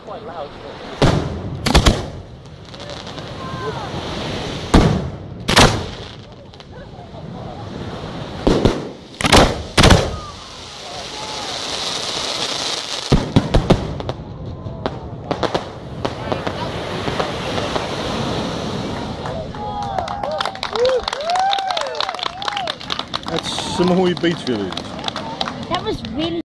quite loud. That's some Beach Village. That was really